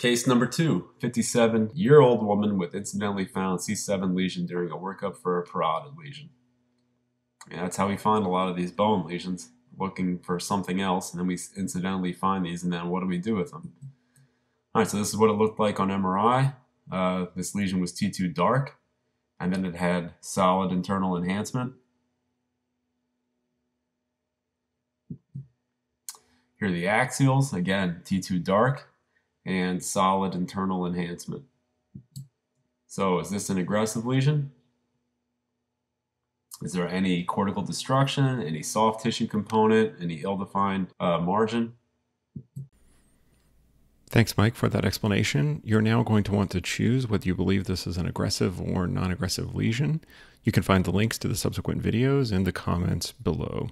Case number two 57 year old woman with incidentally found C7 lesion during a workup for a parotid lesion. That's how we find a lot of these bone lesions, looking for something else, and then we incidentally find these, and then what do we do with them? All right, so this is what it looked like on MRI. Uh, this lesion was T2 dark, and then it had solid internal enhancement. Here are the axials, again, T2 dark, and solid internal enhancement. So is this an aggressive lesion? Is there any cortical destruction, any soft tissue component, any ill-defined uh, margin? Thanks, Mike, for that explanation. You're now going to want to choose whether you believe this is an aggressive or non aggressive lesion. You can find the links to the subsequent videos in the comments below.